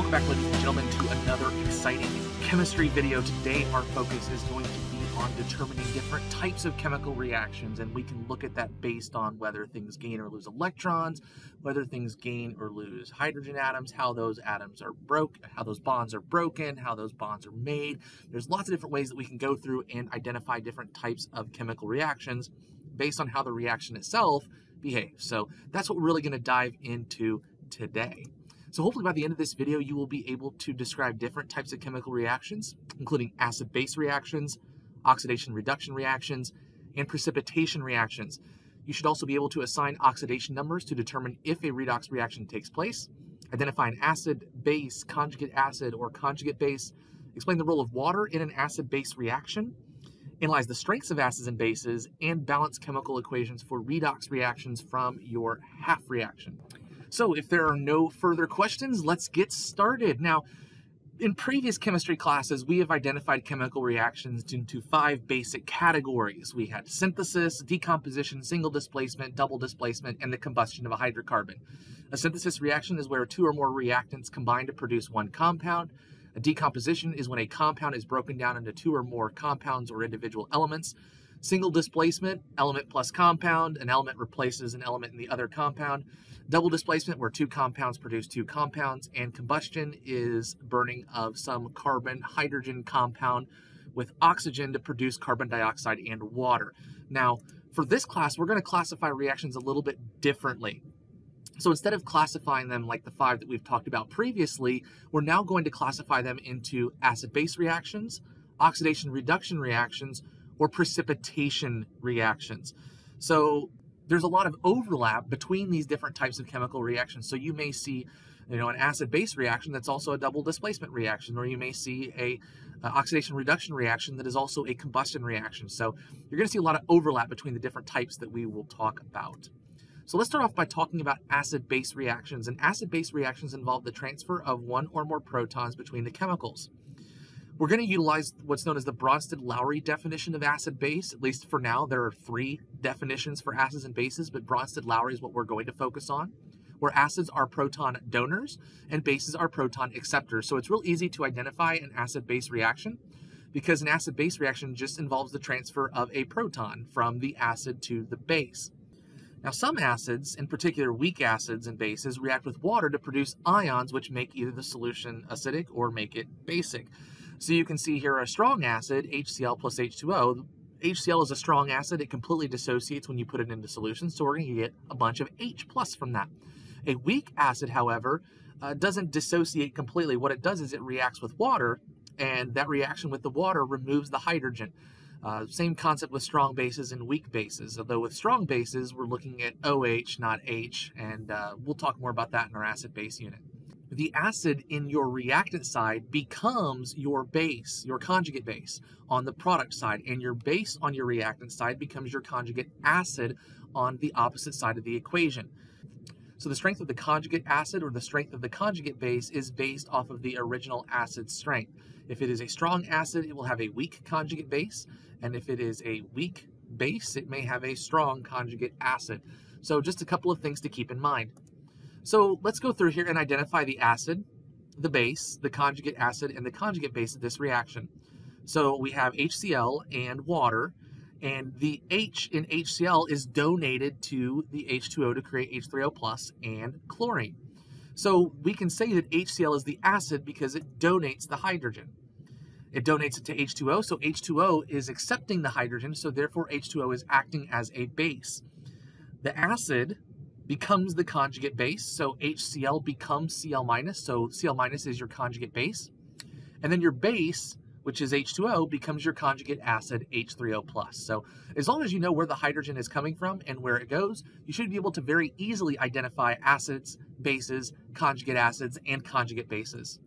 Welcome back, ladies and gentlemen, to another exciting chemistry video. Today, our focus is going to be on determining different types of chemical reactions, and we can look at that based on whether things gain or lose electrons, whether things gain or lose hydrogen atoms, how those atoms are broke, how those bonds are broken, how those bonds are made. There's lots of different ways that we can go through and identify different types of chemical reactions based on how the reaction itself behaves. So that's what we're really going to dive into today. So hopefully by the end of this video, you will be able to describe different types of chemical reactions, including acid-base reactions, oxidation reduction reactions, and precipitation reactions. You should also be able to assign oxidation numbers to determine if a redox reaction takes place, identify an acid, base, conjugate acid, or conjugate base, explain the role of water in an acid-base reaction, analyze the strengths of acids and bases, and balance chemical equations for redox reactions from your half reaction. So if there are no further questions, let's get started. Now, in previous chemistry classes, we have identified chemical reactions into five basic categories. We had synthesis, decomposition, single displacement, double displacement, and the combustion of a hydrocarbon. A synthesis reaction is where two or more reactants combine to produce one compound. A decomposition is when a compound is broken down into two or more compounds or individual elements. Single displacement, element plus compound, an element replaces an element in the other compound. Double displacement, where two compounds produce two compounds, and combustion is burning of some carbon hydrogen compound with oxygen to produce carbon dioxide and water. Now, for this class, we're going to classify reactions a little bit differently. So instead of classifying them like the five that we've talked about previously, we're now going to classify them into acid-base reactions, oxidation reduction reactions, or precipitation reactions. So there's a lot of overlap between these different types of chemical reactions. So you may see, you know, an acid-base reaction that's also a double displacement reaction, or you may see a oxidation reduction reaction that is also a combustion reaction. So you're going to see a lot of overlap between the different types that we will talk about. So let's start off by talking about acid-base reactions. And acid-base reactions involve the transfer of one or more protons between the chemicals. We're going to utilize what's known as the Bronsted-Lowry definition of acid-base. At least for now, there are three definitions for acids and bases, but Bronsted-Lowry is what we're going to focus on, where acids are proton donors and bases are proton acceptors. So it's real easy to identify an acid-base reaction because an acid-base reaction just involves the transfer of a proton from the acid to the base. Now, some acids, in particular weak acids and bases, react with water to produce ions which make either the solution acidic or make it basic. So you can see here a strong acid, HCl plus H2O. HCl is a strong acid. It completely dissociates when you put it into solution, so we're going to get a bunch of H plus from that. A weak acid, however, uh, doesn't dissociate completely. What it does is it reacts with water, and that reaction with the water removes the hydrogen. Uh, same concept with strong bases and weak bases, although with strong bases, we're looking at OH, not H, and uh, we'll talk more about that in our acid-base unit the acid in your reactant side becomes your base, your conjugate base on the product side, and your base on your reactant side becomes your conjugate acid on the opposite side of the equation. So the strength of the conjugate acid or the strength of the conjugate base is based off of the original acid strength. If it is a strong acid, it will have a weak conjugate base, and if it is a weak base, it may have a strong conjugate acid. So just a couple of things to keep in mind. So let's go through here and identify the acid, the base, the conjugate acid, and the conjugate base of this reaction. So we have HCl and water, and the H in HCl is donated to the H2O to create H3O plus and chlorine. So we can say that HCl is the acid because it donates the hydrogen. It donates it to H2O, so H2O is accepting the hydrogen, so therefore H2O is acting as a base. The acid becomes the conjugate base. So HCl becomes Cl minus. So Cl minus is your conjugate base. And then your base, which is H2O, becomes your conjugate acid H3O plus. So as long as you know where the hydrogen is coming from and where it goes, you should be able to very easily identify acids, bases, conjugate acids, and conjugate bases.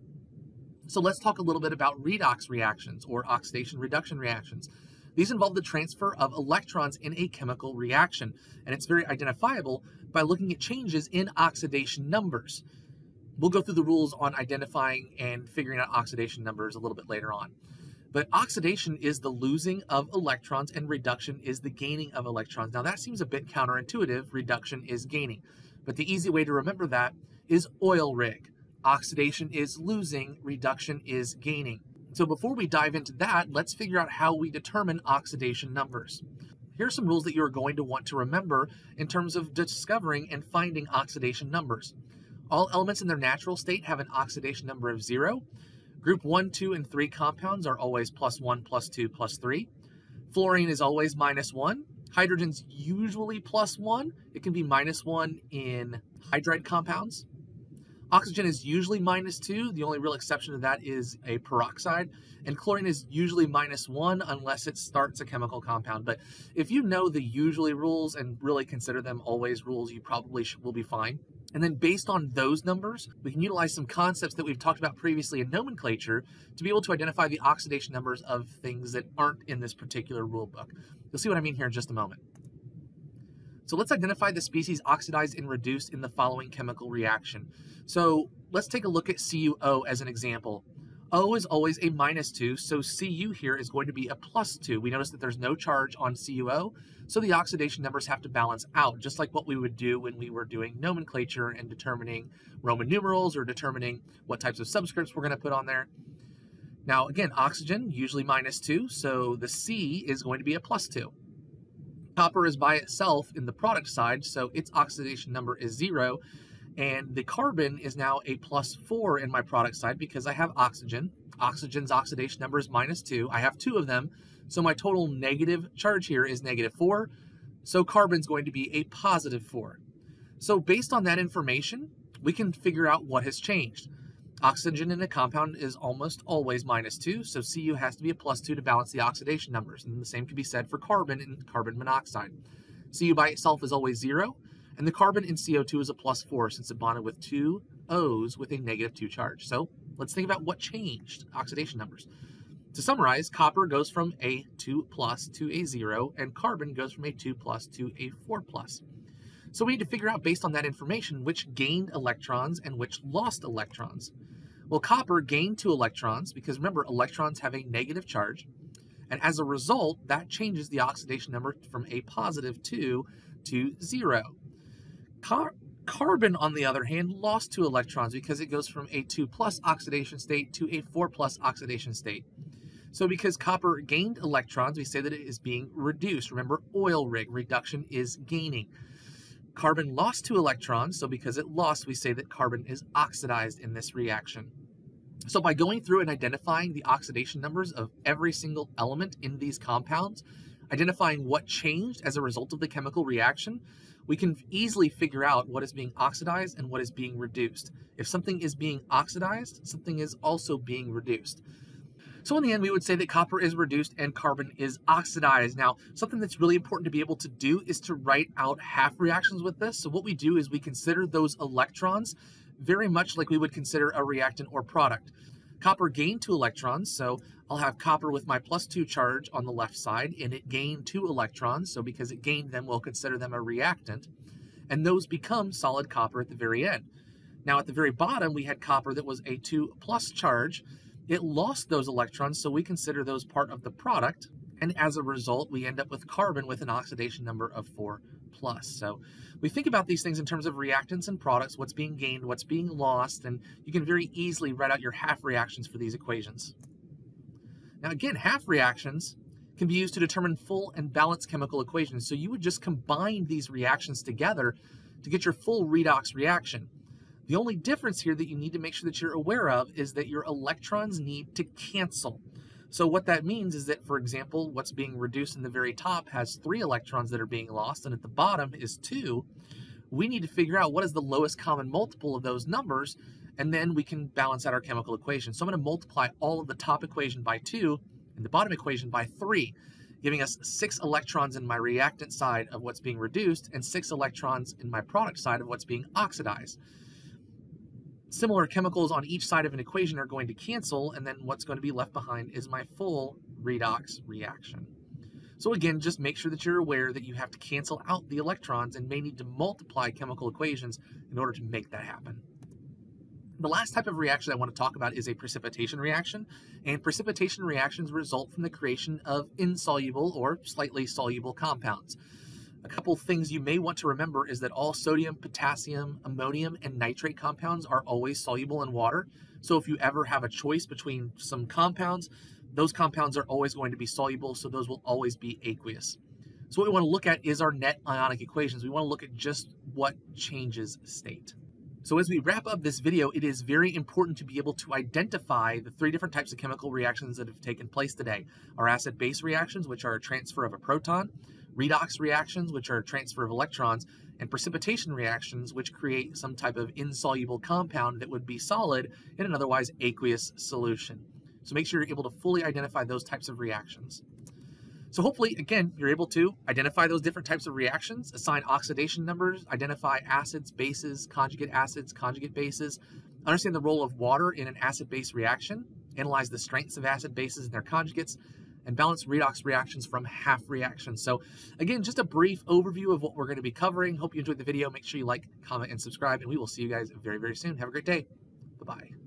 So let's talk a little bit about redox reactions or oxidation reduction reactions. These involve the transfer of electrons in a chemical reaction, and it's very identifiable by looking at changes in oxidation numbers. We'll go through the rules on identifying and figuring out oxidation numbers a little bit later on. But oxidation is the losing of electrons and reduction is the gaining of electrons. Now that seems a bit counterintuitive, reduction is gaining. But the easy way to remember that is oil rig. Oxidation is losing, reduction is gaining. So before we dive into that, let's figure out how we determine oxidation numbers. Here are some rules that you're going to want to remember in terms of discovering and finding oxidation numbers. All elements in their natural state have an oxidation number of zero. Group 1, 2, and 3 compounds are always plus 1, plus 2, plus 3. Fluorine is always minus 1. Hydrogen's usually plus 1. It can be minus 1 in hydride compounds. Oxygen is usually minus 2. The only real exception to that is a peroxide. And chlorine is usually minus 1 unless it starts a chemical compound. But if you know the usually rules and really consider them always rules, you probably should, will be fine. And then based on those numbers, we can utilize some concepts that we've talked about previously in nomenclature to be able to identify the oxidation numbers of things that aren't in this particular rule book. You'll see what I mean here in just a moment. So let's identify the species oxidized and reduced in the following chemical reaction. So let's take a look at CuO as an example. O is always a minus 2, so Cu here is going to be a plus 2. We notice that there's no charge on CuO, so the oxidation numbers have to balance out, just like what we would do when we were doing nomenclature and determining Roman numerals or determining what types of subscripts we're going to put on there. Now, again, oxygen, usually minus 2, so the C is going to be a plus 2. Copper is by itself in the product side, so its oxidation number is 0, and the carbon is now a plus 4 in my product side because I have oxygen. Oxygen's oxidation number is minus 2. I have two of them, so my total negative charge here is negative 4. So carbon's going to be a positive 4. So based on that information, we can figure out what has changed. Oxygen in a compound is almost always minus 2, so Cu has to be a plus 2 to balance the oxidation numbers. And the same can be said for carbon and carbon monoxide. Cu by itself is always 0, and the carbon in CO2 is a plus 4 since it bonded with two O's with a negative 2 charge. So let's think about what changed oxidation numbers. To summarize, copper goes from a 2 plus to a 0, and carbon goes from a 2 plus to a 4 plus. So we need to figure out, based on that information, which gained electrons and which lost electrons. Well, copper gained two electrons because remember, electrons have a negative charge. And as a result, that changes the oxidation number from a positive 2 to 0. Car carbon, on the other hand, lost two electrons because it goes from a 2 plus oxidation state to a 4 plus oxidation state. So because copper gained electrons, we say that it is being reduced. Remember, oil rig, reduction is gaining. Carbon lost two electrons, so because it lost, we say that carbon is oxidized in this reaction. So by going through and identifying the oxidation numbers of every single element in these compounds, identifying what changed as a result of the chemical reaction, we can easily figure out what is being oxidized and what is being reduced. If something is being oxidized, something is also being reduced. So in the end, we would say that copper is reduced and carbon is oxidized. Now, something that's really important to be able to do is to write out half reactions with this. So what we do is we consider those electrons very much like we would consider a reactant or product. Copper gained two electrons, so I'll have copper with my plus two charge on the left side, and it gained two electrons, so because it gained them, we'll consider them a reactant. And those become solid copper at the very end. Now at the very bottom, we had copper that was a 2 plus charge. It lost those electrons, so we consider those part of the product. And as a result, we end up with carbon with an oxidation number of 4 plus. So we think about these things in terms of reactants and products, what's being gained, what's being lost, and you can very easily write out your half reactions for these equations. Now again, half reactions can be used to determine full and balanced chemical equations. So you would just combine these reactions together to get your full redox reaction. The only difference here that you need to make sure that you're aware of is that your electrons need to cancel. So what that means is that, for example, what's being reduced in the very top has three electrons that are being lost, and at the bottom is two. We need to figure out what is the lowest common multiple of those numbers, and then we can balance out our chemical equation. So I'm going to multiply all of the top equation by two and the bottom equation by three, giving us six electrons in my reactant side of what's being reduced and six electrons in my product side of what's being oxidized similar chemicals on each side of an equation are going to cancel, and then what's going to be left behind is my full redox reaction. So again, just make sure that you're aware that you have to cancel out the electrons and may need to multiply chemical equations in order to make that happen. The last type of reaction I want to talk about is a precipitation reaction, and precipitation reactions result from the creation of insoluble or slightly soluble compounds. A couple things you may want to remember is that all sodium, potassium, ammonium, and nitrate compounds are always soluble in water. So if you ever have a choice between some compounds, those compounds are always going to be soluble, so those will always be aqueous. So what we want to look at is our net ionic equations. We want to look at just what changes state. So as we wrap up this video, it is very important to be able to identify the three different types of chemical reactions that have taken place today. Our acid-base reactions, which are a transfer of a proton, redox reactions, which are transfer of electrons, and precipitation reactions, which create some type of insoluble compound that would be solid in an otherwise aqueous solution. So make sure you're able to fully identify those types of reactions. So hopefully, again, you're able to identify those different types of reactions, assign oxidation numbers, identify acids, bases, conjugate acids, conjugate bases, understand the role of water in an acid-base reaction, analyze the strengths of acid bases and their conjugates, and balance redox reactions from half reactions. So again, just a brief overview of what we're going to be covering. Hope you enjoyed the video. Make sure you like, comment, and subscribe, and we will see you guys very, very soon. Have a great day. Bye-bye.